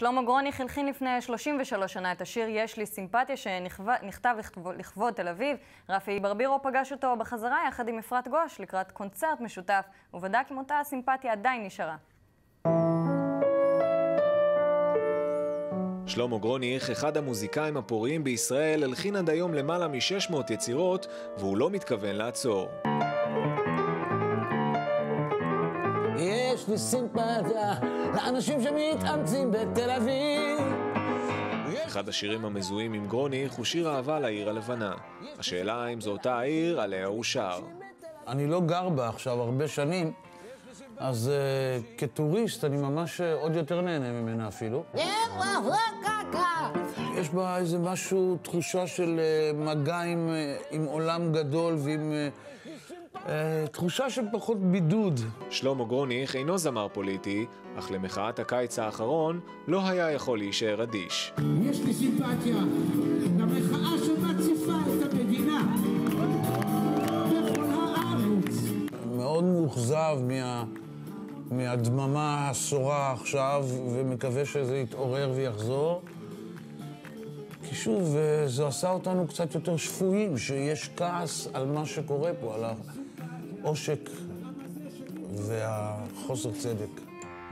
שלמה גרוניך הלחין לפני 33 שנה את השיר "יש לי סימפתיה" שנכתב לכבוד תל אביב. רפי ברבירו פגש אותו בחזרה יחד עם אפרת גוש לקראת קונצרט משותף, ובדק אם אותה הסימפתיה עדיין נשארה. שלמה גרוניך, אחד המוזיקאים הפוריים בישראל, הלחין עד היום למעלה מ-600 יצירות, והוא לא מתכוון לעצור. יש לי סימפתיה לאנשים שמתאמצים בתל אביב. אחד השירים המזוהים עם גרוניך הוא שיר אהבה לעיר הלבנה. השאלה אם זו אותה העיר עליה הוא שר. אני לא גר בה עכשיו הרבה שנים, אז uh, כטוריסט אני ממש uh, עוד יותר נהנה ממנה אפילו. יש בה איזה משהו, תחושה של uh, מגע עם, uh, עם עולם גדול ועם... Uh, תחושה של פחות בידוד. שלמה גרוניך אינו זמר פוליטי, אך למחאת הקיץ האחרון לא היה יכול להישאר אדיש. יש לי סימפתיה למחאה שמציפה את המדינה בכל הארץ. מאוד מאוכזב מה... מהדממה הסורה עכשיו, ומקווה שזה יתעורר ויחזור. כי שוב, אה, זה עשה אותנו קצת יותר שפויים, שיש כעס על מה שקורה פה, על העושק והחוסר צדק.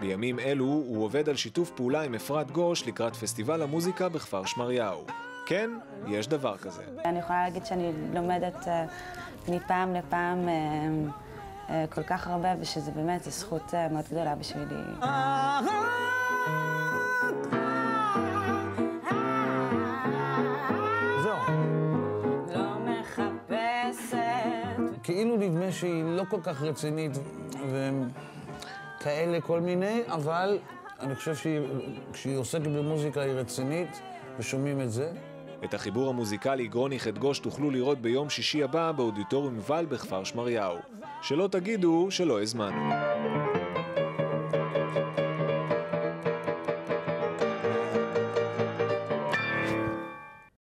בימים אלו הוא עובד על שיתוף פעולה עם אפרת גוש לקראת פסטיבל המוזיקה בכפר שמריהו. כן, יש דבר כזה. אני יכולה להגיד שאני לומדת uh, מפעם לפעם uh, uh, כל כך הרבה, ושזה באמת, זו זכות מאוד גדולה בשבילי. כאילו נדמה שהיא לא כל כך רצינית וכאלה כל מיני, אבל אני חושב שכשהיא עוסקת במוזיקה היא רצינית ושומעים את זה. את החיבור המוזיקלי גרוניך את גוש תוכלו לראות ביום שישי הבא באודיטוריום ואל בכפר שמריהו. שלא תגידו שלא הזמנו.